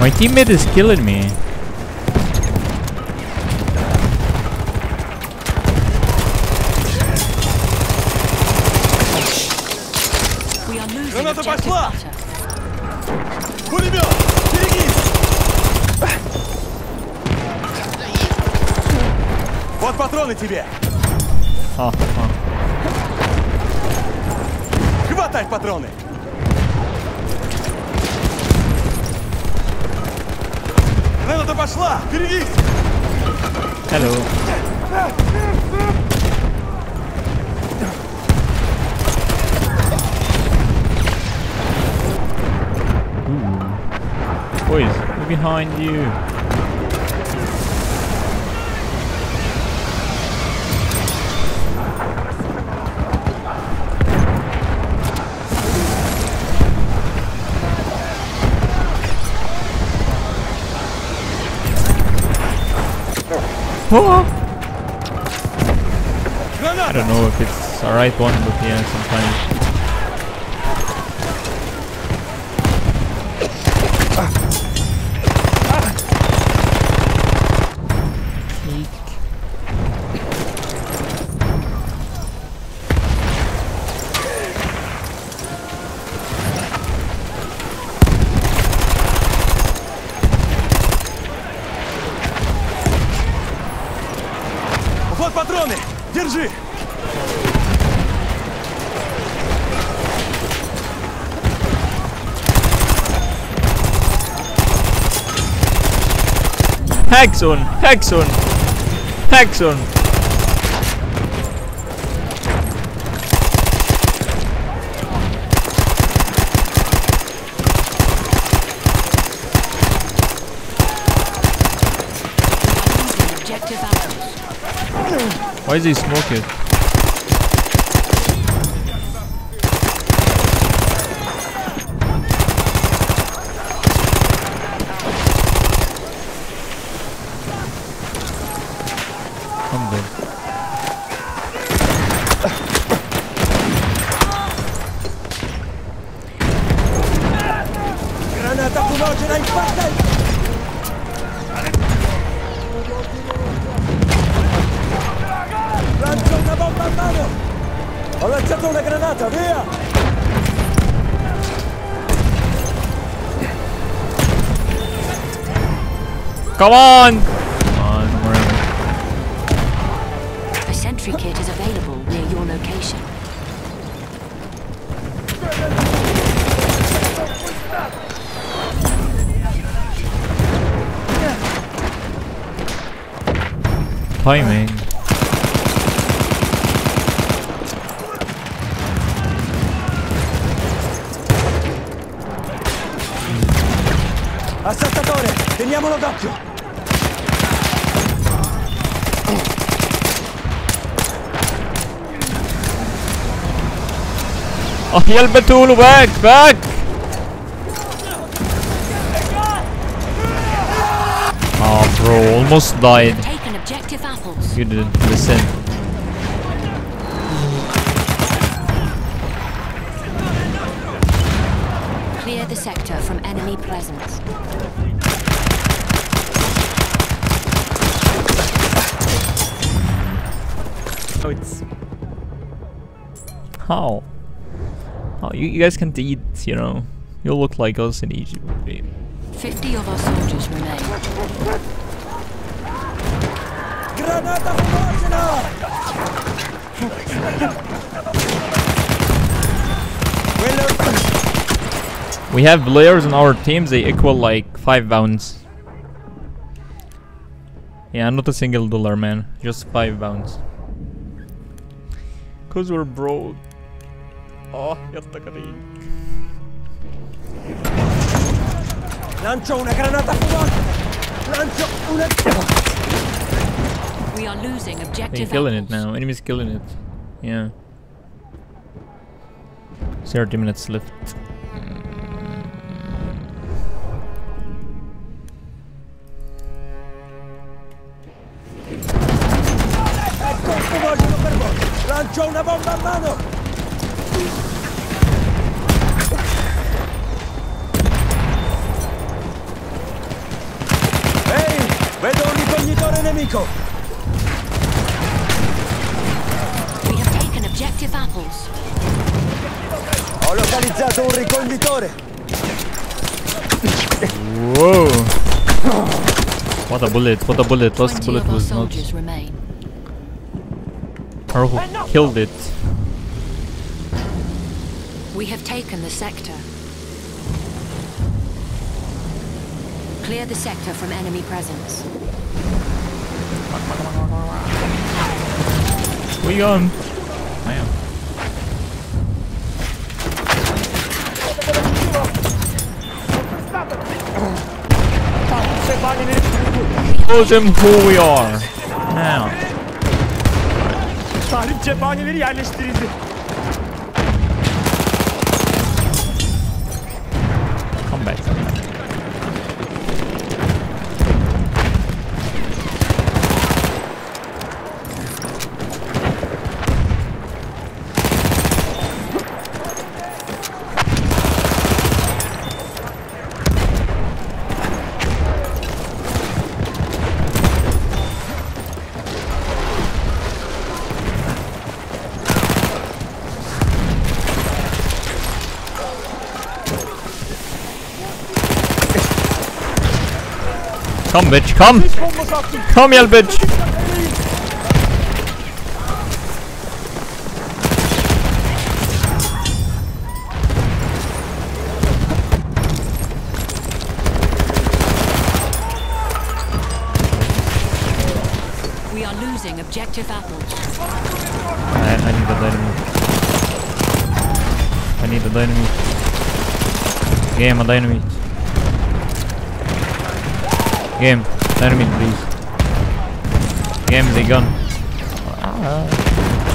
My teammate is killing me. We are losing Граната objective пошла! butter. Пулемет! Берегись! Вот патроны тебе! Oh, oh. Хватай патроны! Граната пошла! Берегись! Hello. Ooh. Boys, look behind you. I don't know if it's a right one, but yeah, sometimes. Benji! Hexon! Hexon! Hexon! Why is he smoking? Ho lanciato una granata, via! Come on! Come on, Moran. A sentry kit is available near your location. Timing. Teniamolo d'occhio! Oh, hjälp Tulu, back! Back! Oh, bro, almost died. Taken objective apples. You didn't listen. Clear the sector from enemy presence. Oh, it's how? How you, you guys can't eat, you know? You look like us in Egypt. babe. 50 of our soldiers remain. Granata fumogena! We have layers in our teams, they equal like 5 bounds. Yeah, not a single dollar, man. Just 5 bounds. Cause we're broke. Oh, jätta karik. Lancio una granata fumogena! Lancio una... We are losing objective They're objective killing it apples. now. Enemies killing it. Yeah. 30 minutes left. Nemico! We have taken objective apples. Ho localizzato un ricognitore! Whoa! What a bullet, what a bullet, last 20 bullet was not... remain. Or who killed it. We have taken the sector. Clear the sector from enemy presence. We on. I am. Show them who we are. Now. Tahrip cephaneleri yerleştirildi. Come bitch, come! Come here bitch! We are losing objective apples. I, I need a dynamite. I need a dynamite. Game, a dynamite. Game, dynamite please. Game, the gun. Ah.